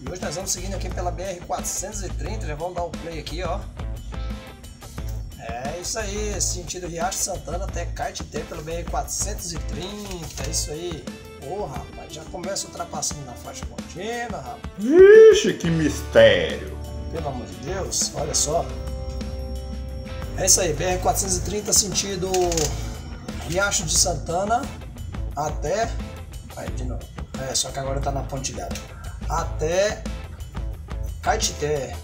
E hoje nós vamos seguindo aqui pela BR-430, já vamos dar um play aqui, ó. É isso aí, sentido Riacho Santana até Caetité pelo BR-430, é isso aí. Porra, rapaz, já começa ultrapassando na faixa contínua, rapaz. Ixi, que mistério. Pelo amor de Deus, olha só. É isso aí, BR-430 sentido Riacho de Santana até... Aí, de novo. É, só que agora tá na pontilhada. Até Caetité.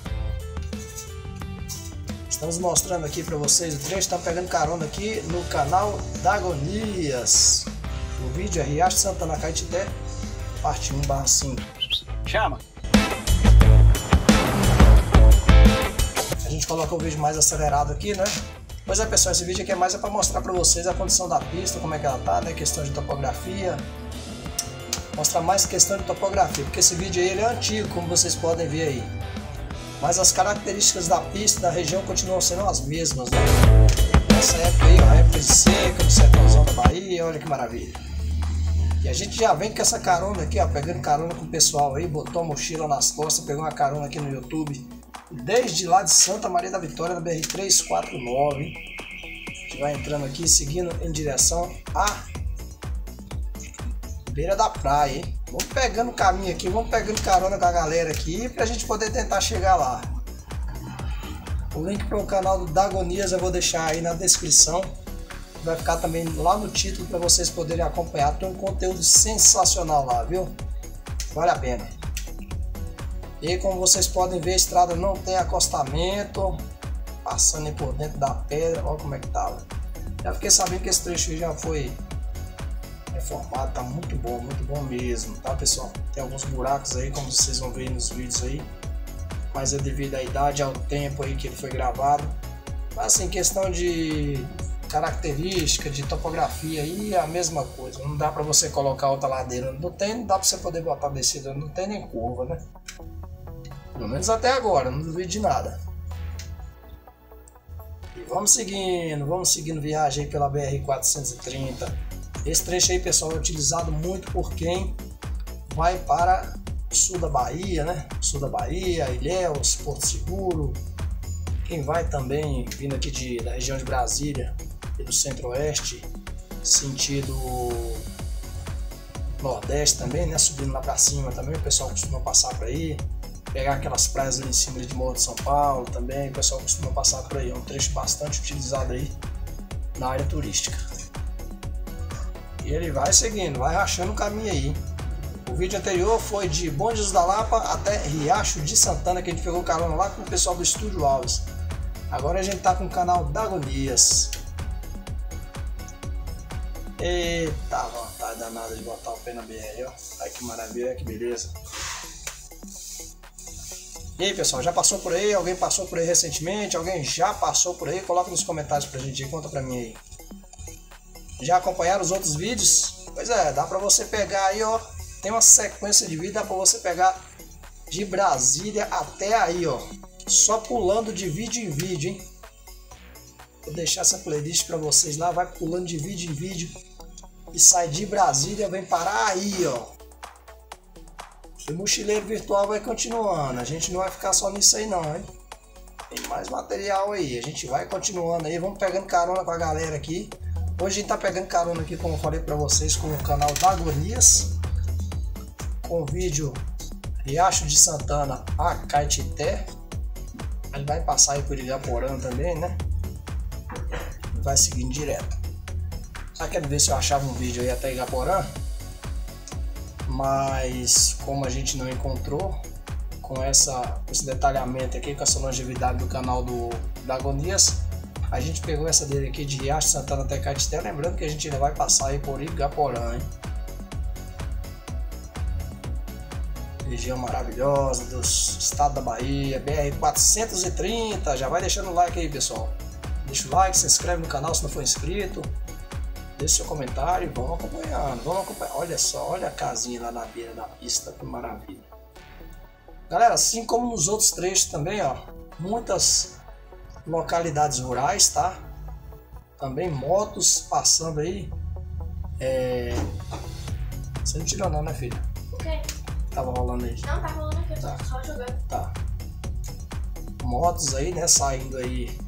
Estamos mostrando aqui para vocês, o trecho está pegando carona aqui no canal Dagonias. O vídeo é Riacho Santana Caetité, parte 1 barra 5. Chama! A gente coloca o vídeo mais acelerado aqui, né? Pois é pessoal, esse vídeo aqui é mais é para mostrar para vocês a condição da pista, como é que ela tá, né? Questão de topografia, mostrar mais questão de topografia, porque esse vídeo aí ele é antigo, como vocês podem ver aí. Mas as características da pista da região continuam sendo as mesmas, né? Nessa época aí, a época de seca, no sertãozão da Bahia, olha que maravilha. E a gente já vem com essa carona aqui, ó, pegando carona com o pessoal aí, botou a mochila nas costas, pegou uma carona aqui no YouTube. Desde lá de Santa Maria da Vitória, na BR-349. A gente vai entrando aqui, seguindo em direção a beira da praia, hein? Vamos pegando o caminho aqui, vamos pegando carona com a galera aqui pra gente poder tentar chegar lá. O link para o canal do Dagonias eu vou deixar aí na descrição. Vai ficar também lá no título para vocês poderem acompanhar. Tem um conteúdo sensacional lá, viu? Vale a pena. E como vocês podem ver, a estrada não tem acostamento. Passando por dentro da pedra. Olha como é que tá. Já fiquei sabendo que esse trecho já foi reformado, tá muito bom, muito bom mesmo, tá pessoal? Tem alguns buracos aí, como vocês vão ver nos vídeos aí, mas é devido à idade, ao tempo aí que ele foi gravado. Mas assim, questão de característica, de topografia aí é a mesma coisa, não dá para você colocar outra ladeira, não tem, não dá para você poder botar descida, não tem nem curva, né? Pelo menos até agora, não duvido de nada. E vamos seguindo, vamos seguindo viagem pela BR-430. Esse trecho aí, pessoal, é utilizado muito por quem vai para o sul da Bahia, né? Sul da Bahia, Ilhéus, Porto Seguro. Quem vai também vindo aqui de, da região de Brasília e do centro-oeste, sentido nordeste também, né? Subindo lá para cima também, o pessoal costuma passar por aí. Pegar aquelas praias ali em cima de Morro de São Paulo também, o pessoal costuma passar por aí. É um trecho bastante utilizado aí na área turística. E ele vai seguindo, vai rachando o caminho aí. O vídeo anterior foi de Bondes da Lapa até Riacho de Santana, que a gente pegou carona lá com o pessoal do Estúdio Alves. Agora a gente tá com o canal Dagonias. Eita, vontade danada de botar o pé na BR, ó. Ai que maravilha, que beleza. E aí pessoal, já passou por aí? Alguém passou por aí recentemente? Alguém já passou por aí? Coloca nos comentários pra gente aí, conta pra mim aí. Já acompanharam os outros vídeos? Pois é, dá pra você pegar aí, ó. Tem uma sequência de vídeo, dá pra você pegar de Brasília até aí, ó. Só pulando de vídeo em vídeo, hein? Vou deixar essa playlist pra vocês lá, vai pulando de vídeo em vídeo. E sai de Brasília, vem parar aí, ó. O mochileiro virtual vai continuando. A gente não vai ficar só nisso aí não, hein? Tem mais material aí. A gente vai continuando aí. Vamos pegando carona com a galera aqui. Hoje a gente tá pegando carona aqui, como eu falei para vocês, com o canal da Agonias, com o vídeo Riacho de Santana a Caetité. Ele vai passar aí por Igaporã também, né? Vai seguindo direto. Só quero ver se eu achava um vídeo aí até Igaporã. Mas como a gente não encontrou, com essa, esse detalhamento aqui, com essa longevidade do canal do da Agonias, a gente pegou essa dele aqui de Riacho Santana até Caeté, lembrando que a gente ainda vai passar aí por Igaporã, hein? Região maravilhosa do estado da Bahia, BR 430. Já vai deixando o like aí, pessoal. Deixa o like, se inscreve no canal se não for inscrito. Deixe seu comentário e vamos acompanhando. Vamos acompanhar. Olha só, olha a casinha lá na beira da pista, que maravilha. Galera, assim como nos outros trechos também, ó, muitas localidades rurais, tá? Também motos passando aí. É... Você não tirou não, né, filha? O quê? Tava rolando aí. Não, tá rolando aqui, eu Tá. Só jogando. Tá. Motos aí, né? Saindo aí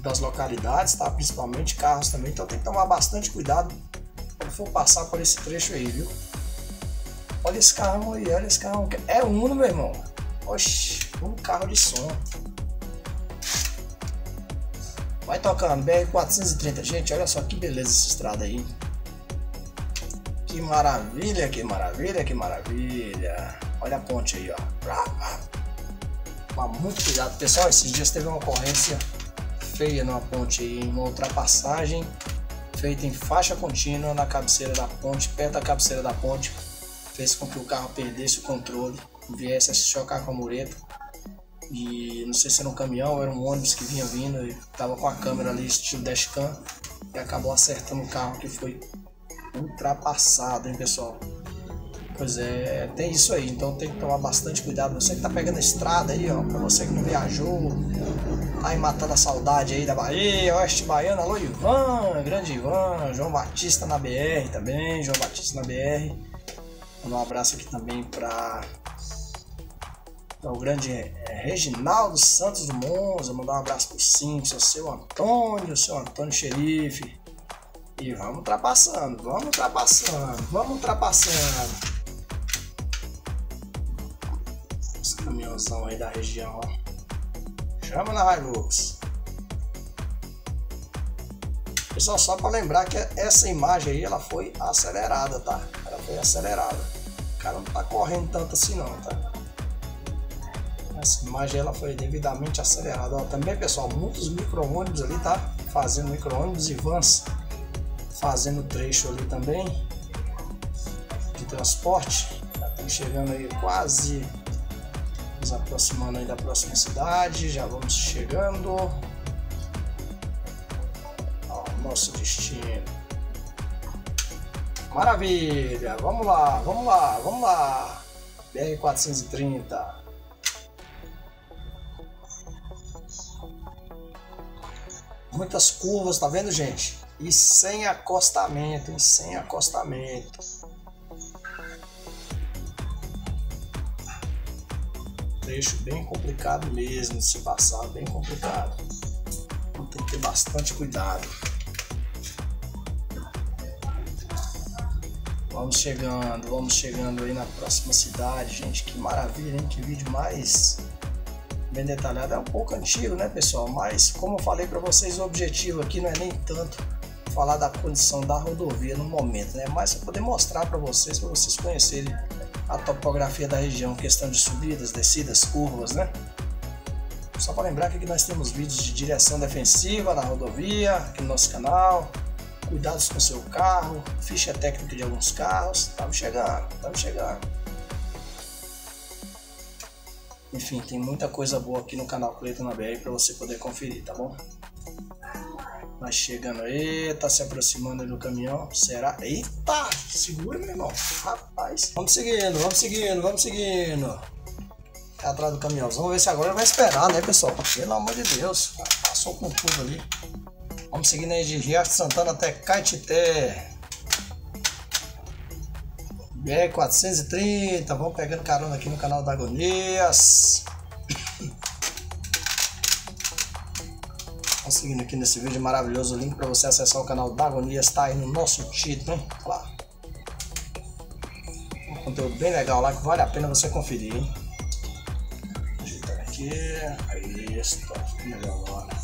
das localidades, tá? Principalmente carros também. Então tem que tomar bastante cuidado quando for passar por esse trecho aí, viu? Olha esse carro aí, olha esse carro. É Uno, meu irmão. Oxi, um carro de som. Vai tocando, BR-430. Gente, olha só que beleza essa estrada aí. Que maravilha, que maravilha, que maravilha. Olha a ponte aí, ó. Toma muito cuidado. Pessoal, esses dias teve uma ocorrência feia numa ponte aí, uma ultrapassagem feita em faixa contínua na cabeceira da ponte, perto da cabeceira da ponte. Fez com que o carro perdesse o controle, viesse a se chocar com a mureta. E não sei se era um caminhão era um ônibus que vinha vindo e tava com a câmera ali, estilo dashcam, e acabou acertando o carro que foi ultrapassado, hein, pessoal? Pois é, tem isso aí, então tem que tomar bastante cuidado. Você que tá pegando a estrada aí, ó, pra você que não viajou, tá aí matando a saudade aí da Bahia, Oeste Baiana, alô Ivan, grande Ivan, João Batista na BR também, João Batista na BR. Um abraço aqui também pra, pra o grande é, Reginaldo Santos do Monza, mandar um abraço pro Simpson, seu Antônio, seu Antônio Xerife. E vamos ultrapassando, vamos ultrapassando, vamos ultrapassando. Esse caminhãozão aí da região, ó. Chama na Hilux. Pessoal, só para lembrar que essa imagem aí, ela foi acelerada, tá? Ela foi acelerada. O cara não tá correndo tanto assim não, tá? Essa imagem ela foi devidamente acelerada. Ó, também, pessoal, muitos micro-ônibus ali, tá? Fazendo micro-ônibus e vans fazendo trecho ali também de transporte. Já estamos chegando aí quase nos aproximando aí da próxima cidade, já vamos chegando ao nosso destino. Maravilha, vamos lá, vamos lá, vamos lá. BR 430. Muitas curvas, tá vendo, gente? E sem acostamento, hein? sem acostamento. Trecho bem complicado mesmo de se passar, bem complicado. Então tem que ter bastante cuidado. Vamos chegando, vamos chegando aí na próxima cidade, gente. Que maravilha, hein? Que vídeo mais bem detalhado. É um pouco antigo, né, pessoal? Mas, como eu falei para vocês, o objetivo aqui não é nem tanto falar da condição da rodovia no momento, né? Mas poder mostrar para vocês, para vocês conhecerem a topografia da região, questão de subidas, descidas, curvas, né? Só para lembrar que aqui nós temos vídeos de direção defensiva na rodovia, aqui no nosso canal, cuidados com seu carro, ficha técnica de alguns carros, estamos chegando, estamos chegando. Enfim, tem muita coisa boa aqui no canal Cleiton BR para você poder conferir, tá bom? Vai chegando aí, tá se aproximando do caminhão. Será? Eita! Segura, meu irmão. Rapaz. Vamos seguindo, vamos seguindo, vamos seguindo. Tá atrás do caminhão. Vamos ver se agora vai esperar, né, pessoal? Pelo amor de Deus. Passou com tudo ali. Vamos seguindo aí de Riacho Santana até Caetité. BR 430. Vamos pegando carona aqui no canal da Agonias. seguindo aqui nesse vídeo maravilhoso. O link para você acessar o canal da Agonia está aí no nosso título, hein? Lá. Um conteúdo bem legal lá que vale a pena você conferir, hein? Ajeitar aqui. Aí, está melhor agora.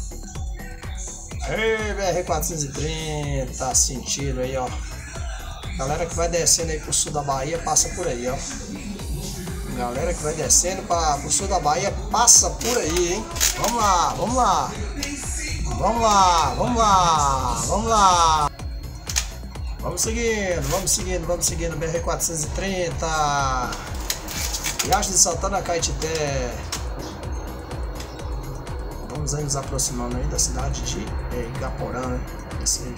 Ei, BR-430, sentido aí, ó. Galera que vai descendo aí pro sul da Bahia, passa por aí, ó. Galera que vai descendo para o sul da Bahia, passa por aí, hein? Vamos lá, vamos lá. Vamos lá, vamos lá, vamos lá. Vamos seguindo, vamos seguindo, vamos seguindo. BR-430. Riacho de Santana, Caetité. Vamos aí nos aproximando aí da cidade de é, Igaporã, né? Esse...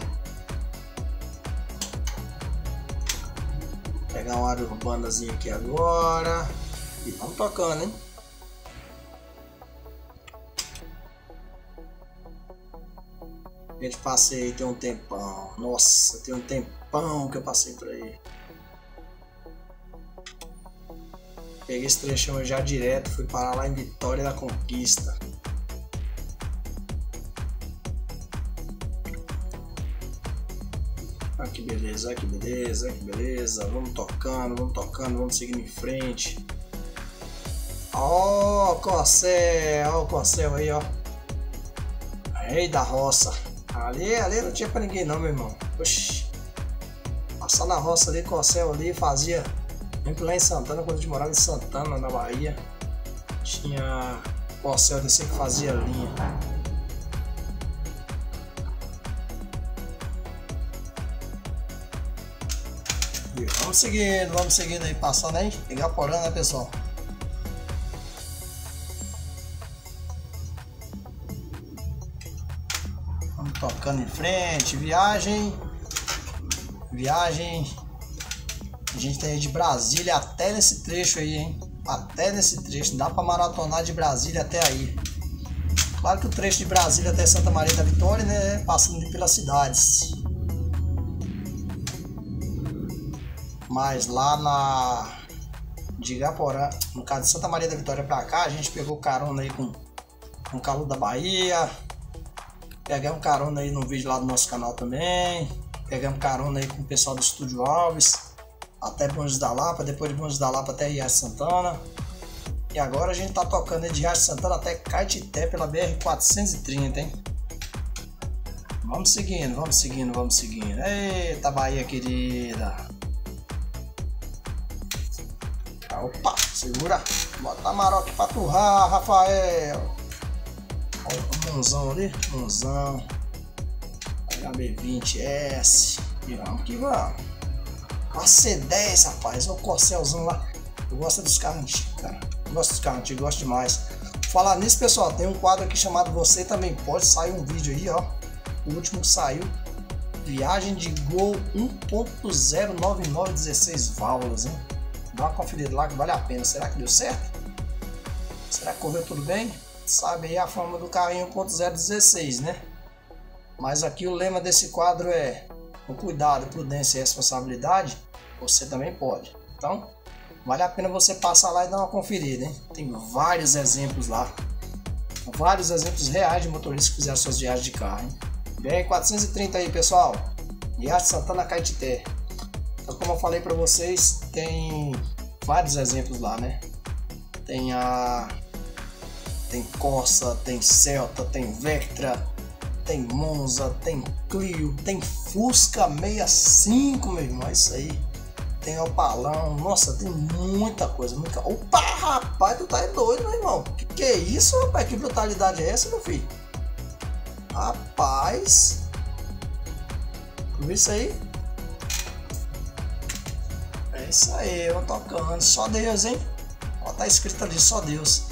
Pegar uma área urbanazinha aqui agora. E vamos tocando, hein? Gente, passei tem um tempão. Nossa, tem um tempão que eu passei por aí. Peguei esse trechão já direto, fui parar lá em Vitória da Conquista. Que beleza, que beleza, que beleza. Vamos tocando, vamos tocando, vamos seguindo em frente. Ó, oh, Corcel, ó o Corcel aí, ó. Rei da roça. Ali, ali não tinha pra ninguém não, meu irmão. Oxi. Passar na roça ali, Corcel ali, fazia. Lembro lá em Santana, quando a gente morava em Santana, na Bahia. Tinha Corcel desse que fazia linha. Vamos seguindo, vamos seguindo aí, passando aí. Igaporã, né, pessoal? tocando em frente, viagem, viagem, a gente tem de Brasília até nesse trecho aí, hein, até nesse trecho, dá para maratonar de Brasília até aí. Claro que o trecho de Brasília até Santa Maria da Vitória, né, passando pelas cidades. Mas lá na de Igaporã, no caso de Santa Maria da Vitória para cá, a gente pegou carona aí com, o Calor da Bahia, Pegamos carona aí no vídeo lá do nosso canal também. Pegamos carona aí com o pessoal do Estúdio Alves. Até Bons da Lapa, depois de Bons da Lapa até Riacho Santana. E agora a gente tá tocando de Riacho Santana até Caetité pela BR-430, hein? Vamos seguindo, vamos seguindo, vamos seguindo. Eita, Bahia querida. Opa, segura. Bota a maroca pra turrar, Rafael. Olha o Monzão ali, Monzão. HB20S. E vamos que vamos. A C10, rapaz. Olha o Corcelzão lá. Eu gosto dos carros antigos, cara. Eu gosto dos carros antigos, gosto demais. Falar nisso, pessoal, tem um quadro aqui chamado Você Também Pode. Saiu um vídeo aí, ó. O último que saiu. Viagem de Gol 1.09916 válvulas, hein? Dá uma conferida lá que vale a pena. Será que deu certo? Será que correu tudo bem? sabe aí a forma do carrinho 1.016, né? Mas aqui o lema desse quadro é com cuidado, prudência e responsabilidade, você também pode. Então, vale a pena você passar lá e dar uma conferida, hein? Tem vários exemplos lá. Vários exemplos reais de motoristas que fizeram suas viagens de carro, hein? BR-430 aí, pessoal. Viagem Santana Caetité. Então, como eu falei para vocês, tem vários exemplos lá, né? Tem a tem Corsa, tem Celta, tem Vectra, tem Monza, tem Clio, tem Fusca 65, meu irmão, é isso aí. Tem Opalão, nossa, tem muita coisa, muita... Opa, rapaz, tu tá doido, meu irmão. Que que é isso, rapaz? Que brutalidade é essa, meu filho? Rapaz. Viu isso aí? Isso aí, eu tocando. Só Deus, hein? Ó, tá escrito ali, só Deus.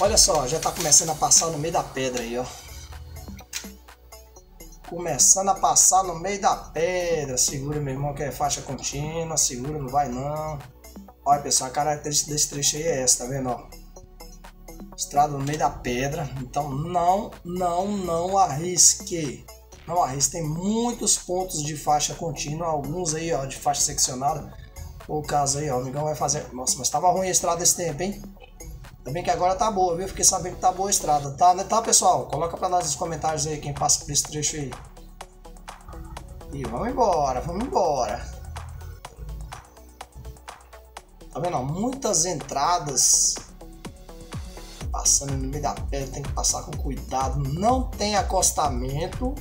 Olha só, já tá começando a passar no meio da pedra aí, ó. Começando a passar no meio da pedra. Segura, meu irmão, que é faixa contínua. Segura, não vai não. Olha, pessoal, a característica desse trecho aí é essa, tá vendo, ó? Estrada no meio da pedra. Então, não, não, não arrisque. Não arrisque. Tem muitos pontos de faixa contínua. Alguns aí, ó, de faixa seccionada. O caso aí, ó, o amigão vai fazer... Nossa, mas tava ruim a estrada esse tempo, hein? Também que agora tá boa, viu? Fiquei sabendo que tá boa a estrada. Tá, né? Tá, pessoal? Coloca pra nós nos comentários aí quem passa por esse trecho aí. E vamos embora, vamos embora. Tá vendo? Muitas entradas. Passando no meio da pedra, tem que passar com cuidado. Não tem acostamento.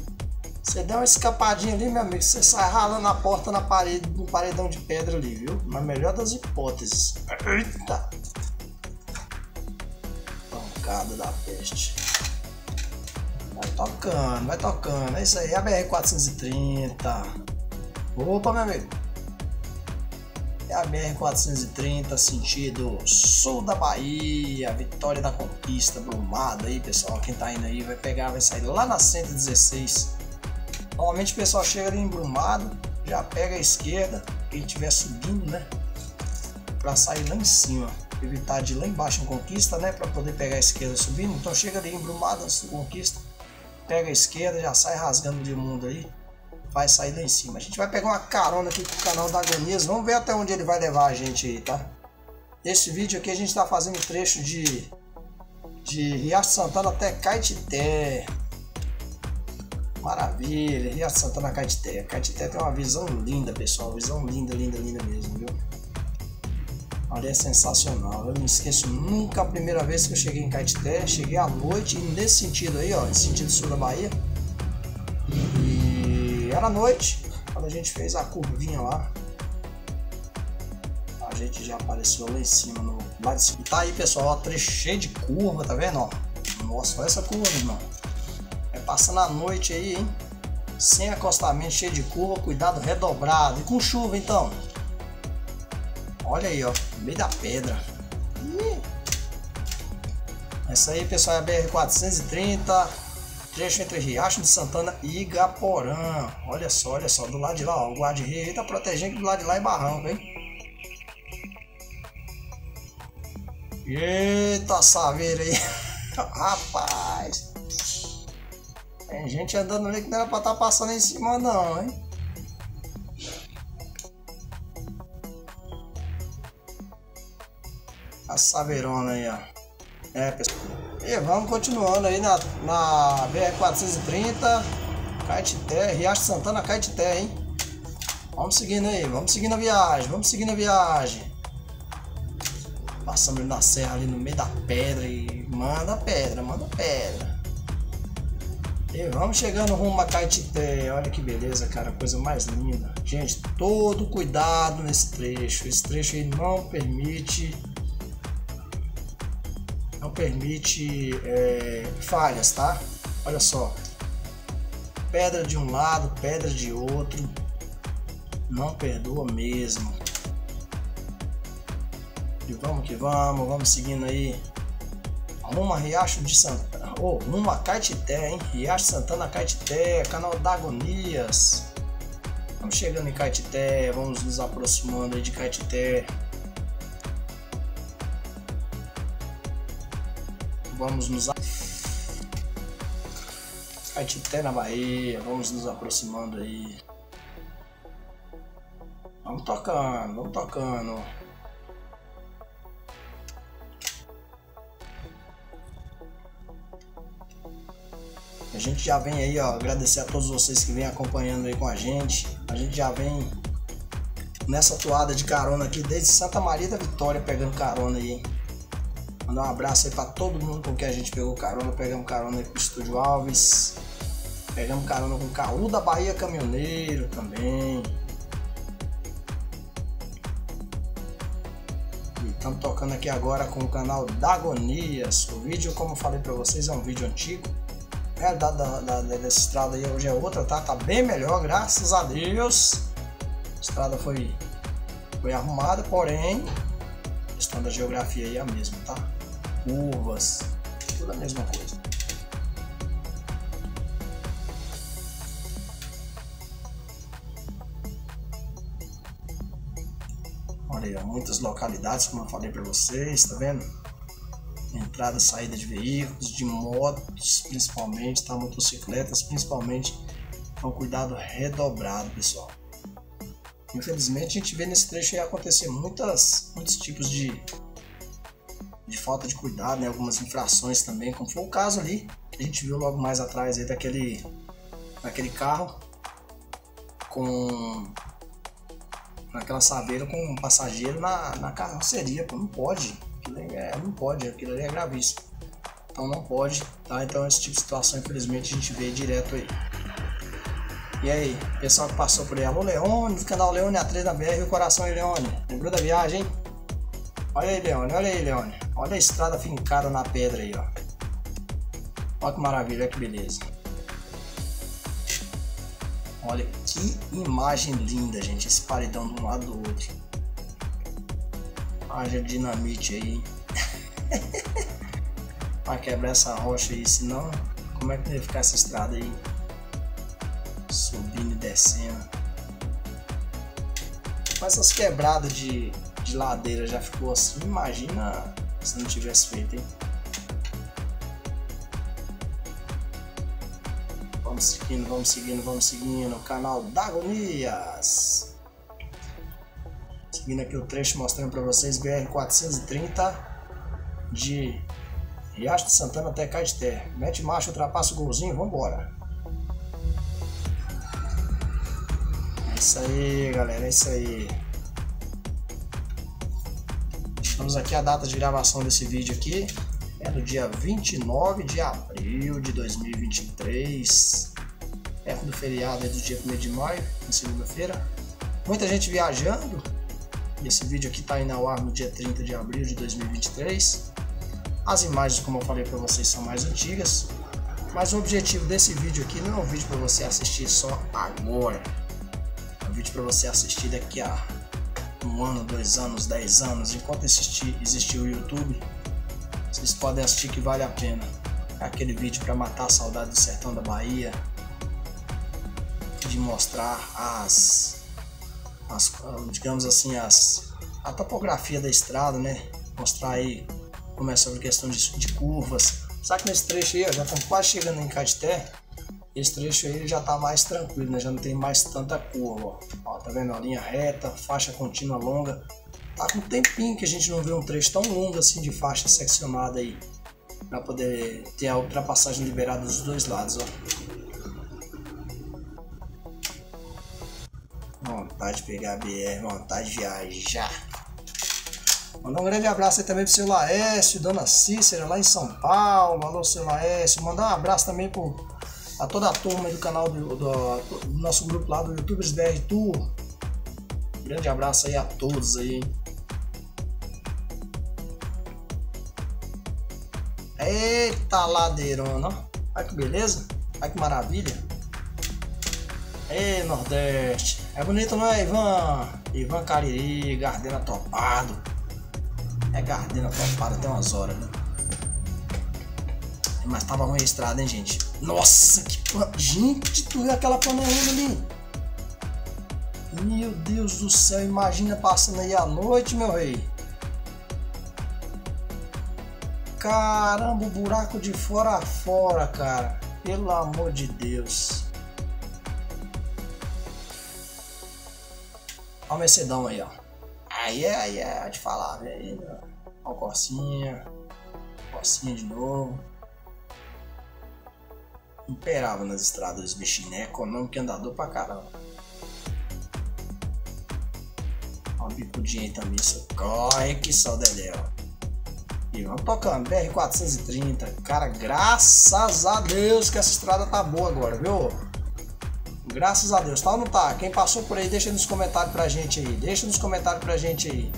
Você der uma escapadinha ali, meu amigo, você sai ralando a porta na parede, no paredão de pedra ali, viu? Na melhor das hipóteses. Eita! pancada da peste. Vai tocando, vai tocando. É isso aí, a BR-430. Opa, meu amigo. É a BR-430, sentido sul da Bahia, Vitória da Conquista, Brumado aí, pessoal. Quem tá indo aí vai pegar, vai sair lá na 116. Normalmente o pessoal chega ali em Brumado, já pega a esquerda, quem estiver subindo, né? Pra sair lá em cima evitar de lá embaixo em Conquista, né? Para poder pegar a esquerda subindo. Então chega ali embrumado antes do Conquista, pega a esquerda, já sai rasgando de mundo aí, vai sair lá em cima. A gente vai pegar uma carona aqui com o canal da Agonias, vamos ver até onde ele vai levar a gente aí, tá? Esse vídeo aqui a gente está fazendo trecho de, de Riacho Santana até Caetité. Maravilha, Riacho Santana Caetité. Caetité tem uma visão linda, pessoal. Visão linda, linda, linda mesmo, viu? Olha, é sensacional. Eu não esqueço nunca a primeira vez que eu cheguei em Caetité. Cheguei à noite, e nesse sentido aí, ó, nesse sentido sul da Bahia. E era noite, quando a gente fez a curvinha lá a gente já apareceu lá em cima, no lado de cima. Tá aí, pessoal, ó, trecho cheio de curva, tá vendo, ó? Nossa, olha essa curva, irmão. Passando a noite aí, hein? Sem acostamento, cheio de curva, cuidado redobrado. E com chuva, então. Olha aí, ó, no meio da pedra. Ih. Essa aí, pessoal, é a BR-430, trecho entre Riacho de Santana e Igaporã. Olha só, olha só, do lado de lá, ó, o guarda-rei tá protegendo do lado de lá é barranco, hein? Eita saveira aí. Rapaz. Tem gente andando ali que não era pra estar tá passando em cima não, hein? A saveirona aí, ó. É, pessoal. E vamos continuando aí na, na BR-430. Caetité, Riacho Santana, Caetité, hein? Vamos seguindo aí, vamos seguindo a viagem, vamos seguindo a viagem. Passando na serra ali no meio da pedra e manda pedra, manda pedra. E vamos chegando rumo a Caetité. Olha que beleza, cara, coisa mais linda. Gente, todo cuidado nesse trecho. Esse trecho aí não permite não permite é, falhas, tá? Olha só, pedra de um lado, pedra de outro, não perdoa mesmo. E vamos que vamos, vamos seguindo aí. Rumo a Riacho de Santana. Oh, rumo a Caetité, hein? Riacho Santana Caetité, canal da Agonias. Vamos chegando em Caetité, vamos nos aproximando de Caetité. Vamos nos Caetité na Bahia, vamos nos aproximando aí. Vamos tocando, vamos tocando. A gente já vem aí, ó, agradecer a todos vocês que vêm acompanhando aí com a gente. A gente já vem nessa toada de carona aqui desde Santa Maria da Vitória pegando carona aí. Mandar um abraço aí pra todo mundo com que a gente pegou carona. Pegamos carona aí pro Estúdio Alves. Pegamos carona com o Caú da Bahia Caminhoneiro também. Estamos tocando aqui agora com o canal Dagonias. O vídeo, como falei pra vocês, é um vídeo antigo realidade da, da, dessa estrada aí hoje é outra, tá? Tá bem melhor, graças a Deus. A estrada foi, foi arrumada, porém, a questão da geografia aí é a mesma, tá? Curvas, tudo a mesma coisa. Olha aí, muitas localidades, como eu falei para vocês, tá vendo? Entrada e saída de veículos, de motos principalmente, tá? motocicletas principalmente, com cuidado redobrado, pessoal. Infelizmente a gente vê nesse trecho aí acontecer muitas, muitos tipos de, de falta de cuidado, né? algumas infrações também, como foi o caso ali, que a gente viu logo mais atrás aí daquele, daquele carro com naquela sabeira com um passageiro na, na carroceria, pô, não pode aquilo é, não pode, aquilo ali é gravíssimo. Então não pode, tá? Então esse tipo de situação, infelizmente, a gente vê direto aí. E aí, pessoal que passou por aí, alô Leone, do canal Leone A3 da BR, o coração aí, Leone. Lembrou da viagem? Olha aí, Leone, olha aí, Leone. Olha a estrada fincada na pedra aí, ó. Olha que maravilha, olha que beleza. Olha que imagem linda, gente, esse paredão de um lado do outro haja dinamite aí para quebrar essa rocha aí, senão como é que deve ficar essa estrada aí subindo e descendo com essas quebradas de, de ladeira já ficou assim, imagina se não tivesse feito, hein? Vamos seguindo, vamos seguindo, vamos seguindo. Canal Dagonias. Seguindo aqui o trecho mostrando para vocês BR-430 de Riacho de Santana até Caeté. Mete marcha, ultrapassa o golzinho, vambora. É isso aí, galera, é isso aí. Vamos aqui a data de gravação desse vídeo aqui. É no dia 29 de abril de 2023. Perto do feriado do dia 1 de maio, na segunda-feira. Muita gente viajando. Esse vídeo aqui está indo ao ar no dia 30 de abril de 2023. As imagens, como eu falei para vocês, são mais antigas. Mas o objetivo desse vídeo aqui não é um vídeo para você assistir só agora. É um vídeo para você assistir daqui a um ano, dois anos, dez anos, enquanto existir, existir o YouTube, vocês podem assistir que vale a pena. É aquele vídeo para matar a saudade do sertão da Bahia, de mostrar as, as digamos assim, as, a topografia da estrada, né? Mostrar aí como é sobre questão de, de curvas. Sabe que nesse trecho aí, ó, já estamos quase chegando em Caeté, esse trecho aí já está mais tranquilo, né? já não tem mais tanta curva. Ó. ó tá vendo a linha reta, faixa contínua longa. Tá com um tempinho que a gente não vê um trecho tão longo assim de faixa seccionada aí. Para poder ter a ultrapassagem liberada dos dois lados. Ó. Vontade de pegar BR, vontade de viajar. Mandar um grande abraço aí também pro seu Laércio, Dona Cícera lá em São Paulo. Alô, seu Laércio. Mandar um abraço também pro a toda a turma do canal do, do, do nosso grupo lá do YouTubers BR Tour. grande abraço aí a todos aí. Eita ladeirona, olha que beleza, olha que maravilha. Ei Nordeste, é bonito não é Ivan? Ivan Cariri, Gardena topado. É Gardena topado até umas horas, né? Mas tava ruim a estrada, hein, gente? Nossa, que. Gente, tu viu aquela panorama ali? Meu Deus do céu, imagina passando aí à noite, meu rei. Caramba, o buraco de fora a fora, cara. Pelo amor de Deus. Olha o Mercedão aí, ó. Aí é, aí é de falar, velho. Olha o Corsinha. Corsinha de novo imperava nas estradas os bichinhos, né? Econômico e andador pra caramba. Ó, uma bicudinha aí também, corre que só Dedé, ó. E vamos tocando, BR-430. Cara, graças a Deus que essa estrada tá boa agora, viu? Graças a Deus, tá ou não tá? Quem passou por aí, deixa nos comentários pra gente aí. Deixa nos comentários pra gente aí.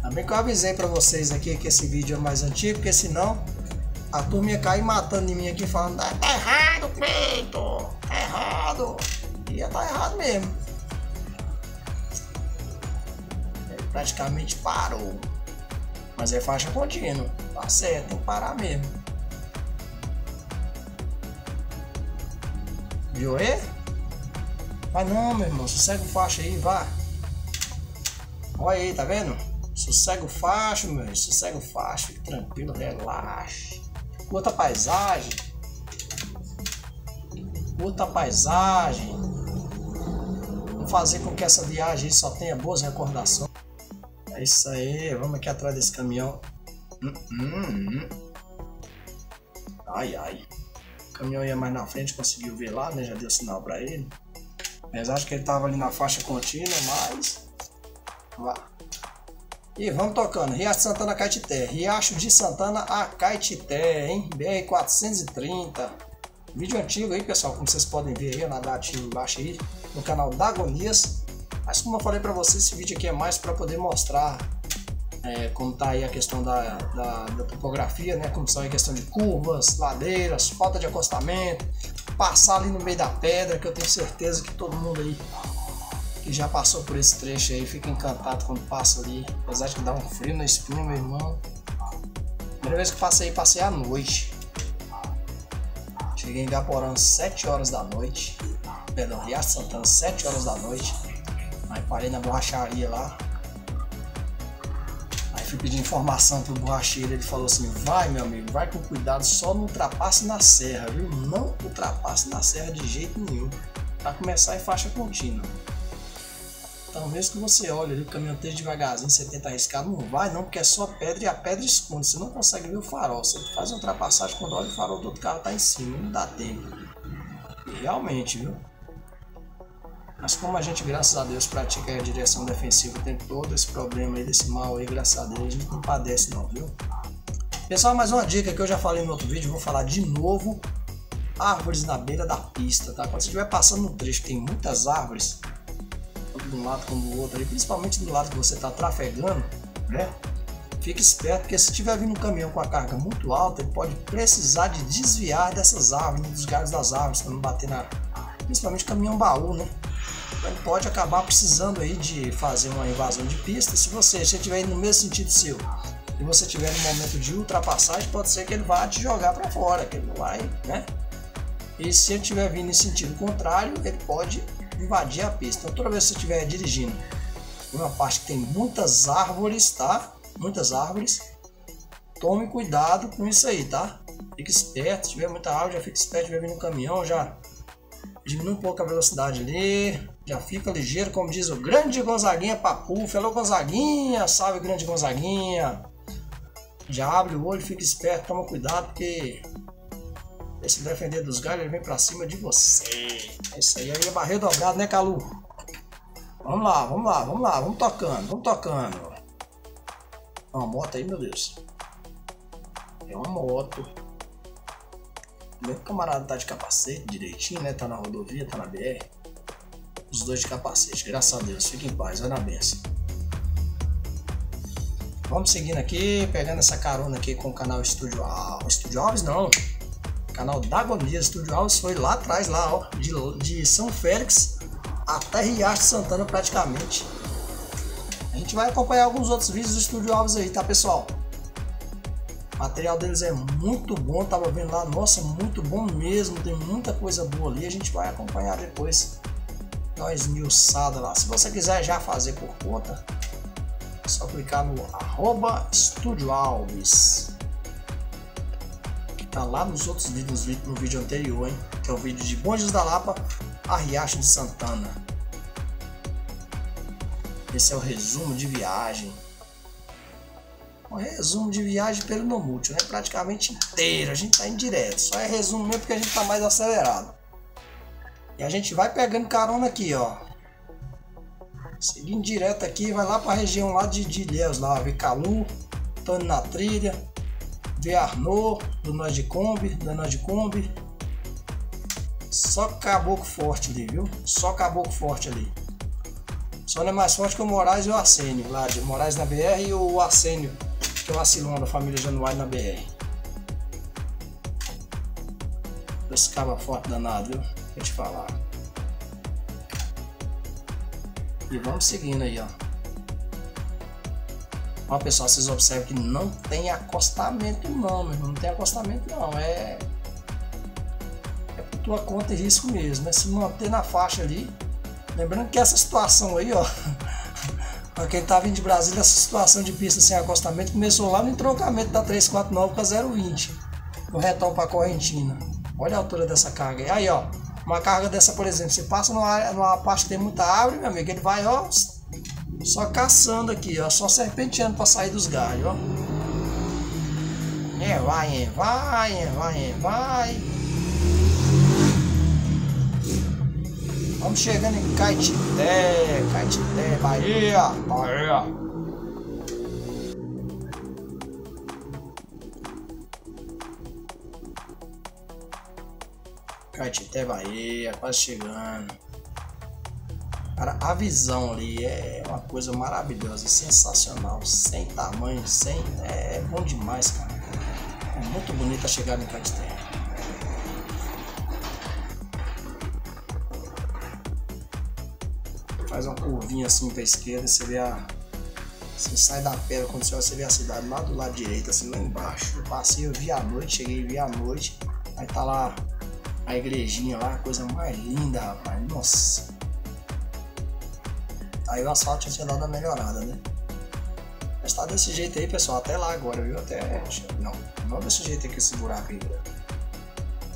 Também que eu avisei pra vocês aqui que esse vídeo é mais antigo, porque senão a turma ia cair matando em mim aqui, falando: tá errado, peito, tá errado. Ia tá errado mesmo. Ele praticamente parou. Mas é faixa contínua. Tá certo, parar mesmo. Vai não, meu irmão. Sossega o faixa aí, vá. Olha aí, tá vendo? Sossega o faixa, meu. Sossega o faixa. Fique tranquilo, relaxa outra paisagem, outra paisagem, vamos fazer com que essa viagem só tenha boas recordações. É isso aí, vamos aqui atrás desse caminhão. Hum, hum, hum. Ai, ai. Caminhão ia mais na frente, conseguiu ver lá, né? Já deu sinal para ele. Mas acho que ele tava ali na faixa contínua, mas... Vá. E vamos tocando. Riacho de Santana Caetité. Riacho de Santana a Caetité, hein? BR-430. Vídeo antigo aí, pessoal, como vocês podem ver aí na datinha embaixo aí, no canal da Agonias. Mas como eu falei pra vocês, esse vídeo aqui é mais para poder mostrar é, como tá aí a questão da, da, da, topografia, né? Como são a questão de curvas, ladeiras, falta de acostamento, passar ali no meio da pedra, que eu tenho certeza que todo mundo aí que já passou por esse trecho aí fica encantado quando passa ali. Apesar de que dá um frio na espinha, meu irmão. Primeira vez que passei, passei à noite. Cheguei em Gaporã às 7 horas da noite. Perdão, Riacho Santana, 7 horas da noite. Aí parei na borracharia lá. Fui pedir informação pro borracheiro. Ele falou assim: vai, meu amigo, vai com cuidado, só não ultrapasse na serra, viu? Não ultrapasse na serra de jeito nenhum. Pra começar em faixa contínua. Então, mesmo que você olhe ali o caminhão esteja devagarzinho, você tenta arriscar, não vai não, porque é só pedra e a pedra esconde. Você não consegue ver o farol. Você faz uma ultrapassagem quando olha o farol do outro carro tá em cima, não dá tempo. E realmente, viu? Mas como a gente, graças a Deus, pratica a direção defensiva tem todo, esse problema aí, desse mal aí, graças a Deus, a gente não padece não, viu? Pessoal, mais uma dica que eu já falei no outro vídeo, vou falar de novo. Árvores na beira da pista, tá? Quando você estiver passando no trecho que tem muitas árvores, tanto de um lado como do outro, ali, principalmente do lado que você está trafegando, né? Fique esperto, porque se tiver vindo um caminhão com a carga muito alta, ele pode precisar de desviar dessas árvores, dos galhos das árvores, para não bater na. Principalmente caminhão baú, né? Então pode acabar precisando aí de fazer uma invasão de pista. Se você estiver no mesmo sentido seu e você estiver no momento de ultrapassagem, pode ser que ele vá te jogar para fora, que ele não vai, né? E se ele estiver vindo em sentido contrário, ele pode invadir a pista. Então toda vez que você estiver dirigindo uma parte que tem muitas árvores, tá? Muitas árvores, tome cuidado com isso aí, tá? Fique esperto, se tiver muita árvore, já fique esperto, se estiver vindo um caminhão, já diminui um pouco a velocidade ali, já fica ligeiro, como diz o grande Gonzaguinha Papu. Falou Gonzaguinha, salve grande Gonzaguinha. Já abre o olho, fica esperto, toma cuidado, porque esse defender dos galhos ele vem pra cima de você. É isso aí, aí é barreiro dobrado, né, Calu? Vamos lá, vamos lá, vamos lá, vamos tocando, vamos tocando. Uma moto aí, meu Deus. É uma moto. Meu camarada tá de capacete direitinho, né? Tá na rodovia, tá na BR. Os dois de capacete, graças a Deus. Fique em paz, vai na benção. Vamos seguindo aqui, pegando essa carona aqui com o canal Estúdio Alves. Estúdio Alves não. Canal da Agonia. Estúdio Alves foi lá atrás, lá, ó. De, de São Félix até Riacho Santana praticamente. A gente vai acompanhar alguns outros vídeos do Estúdio Alves aí, tá pessoal? O material deles é muito bom, tava vendo lá, nossa, muito bom mesmo, tem muita coisa boa ali, a gente vai acompanhar depois. Nós esmiuçada lá. Se você quiser já fazer por conta, é só clicar no arroba Estúdio Alves. Que tá lá nos outros vídeos, no vídeo anterior, hein? Que é o vídeo de Bondes da Lapa a Riacho de Santana. Esse é o resumo de viagem um resumo de viagem pelo Nomútil, né? Praticamente inteiro, a gente tá em direto. Só é resumo mesmo porque a gente tá mais acelerado. E a gente vai pegando carona aqui, ó. Seguindo direto aqui, vai lá para a região lá de, de Ilhéus, lá, ver Calu, Tony na trilha, Arnaud, do Nós de Kombi, da Nós de Kombi. Só caboclo forte ali, viu? Só caboclo forte ali. Só não é mais forte que o Moraes e o Arsênio, lá de Moraes na BR e o Arsênio que é vacilão da família Januário na BR. Esse cava forte danado, viu? Vou te falar. E vamos seguindo aí, ó. Ó, pessoal, vocês observam que não tem acostamento não, meu irmão. Não tem acostamento não. É... É por tua conta e risco mesmo, né? Se manter na faixa ali. Lembrando que essa situação aí, ó. Para quem tá vindo de Brasília, essa situação de pista sem acostamento começou lá no entroncamento da 349 com a 020, no retão para Correntina. Olha a altura dessa carga. Aí, ó, uma carga dessa, por exemplo, você passa numa, numa parte que tem muita árvore, meu amigo, ele vai, ó, só caçando aqui, ó, só serpenteando para sair dos galhos, ó. É, vai, é, vai, é, vai, é, vai. Vamos chegando em Caetité, Caetité, Bahia, Bahia. Caetité, Bahia, quase chegando. Cara, a visão ali é uma coisa maravilhosa, sensacional, sem tamanho, sem. É bom demais, cara. É muito bonita a chegada em Caetité. faz uma curvinha assim pra esquerda, você vê a. Você sai da pedra quando você, você vê a cidade lá do lado direito, assim lá embaixo. Eu passei, eu vi à noite, cheguei vi à noite. Aí tá lá a igrejinha lá, coisa mais linda, rapaz. Nossa. Aí o asfalto tinha dado uma melhorada, né? Mas tá desse jeito aí, pessoal, até lá agora, viu? Até. Não, não desse jeito aqui esse buraco aí, velho.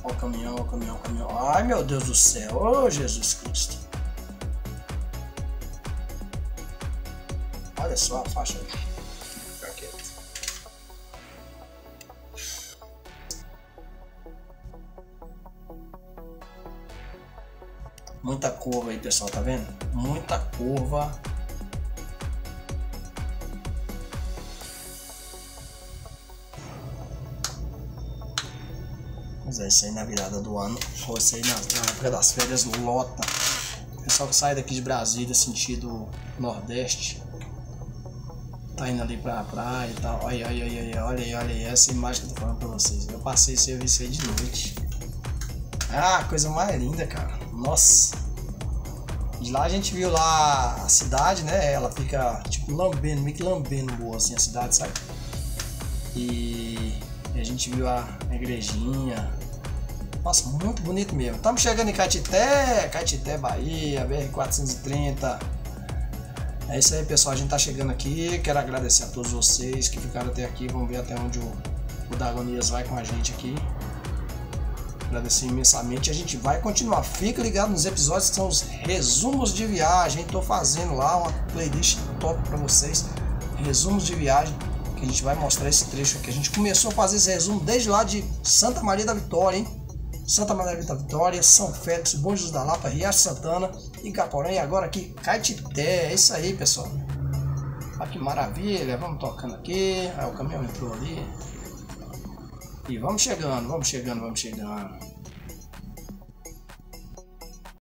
Ó o caminhão, ó o caminhão, o caminhão. Ai meu Deus do céu, ô oh, Jesus Cristo. Olha só a faixa aí. Muita curva aí, pessoal, tá vendo? Muita curva. Mas é isso aí na virada do ano. Ou isso aí na, na época das férias lota. Pessoal que sai daqui de Brasília, sentido Nordeste. Tá indo ali pra praia e tal. Olha, olha, olha, olha, olha. Essa imagem que eu tô falando pra vocês. Eu passei vi isso aí de noite. Ah, coisa mais linda, cara. Nossa. De lá a gente viu lá a cidade, né? Ela fica tipo lambendo, meio que lambendo boa assim a cidade, sabe? E, a gente viu a, a igrejinha. Nossa, muito bonito mesmo. Estamos chegando em Caetité, Caetité, Bahia, BR-430. É isso aí, pessoal. A gente tá chegando aqui. Quero agradecer a todos vocês que ficaram até aqui. Vamos ver até onde o, o Dagonias vai com a gente aqui agradecer imensamente. A gente vai continuar. Fica ligado nos episódios que são os resumos de viagem. Estou fazendo lá uma playlist top para vocês. Resumos de viagem. Que a gente vai mostrar esse trecho aqui. A gente começou a fazer esse resumo desde lá de Santa Maria da Vitória, hein? Santa Maria da Vitória, São Félix, Bom Jesus da Lapa, Riacho Santana, Icaporã e agora aqui Caetité. É isso aí, pessoal. Olha que maravilha. Vamos tocando aqui. Aí o caminhão entrou ali. E vamos chegando, vamos chegando, vamos chegando.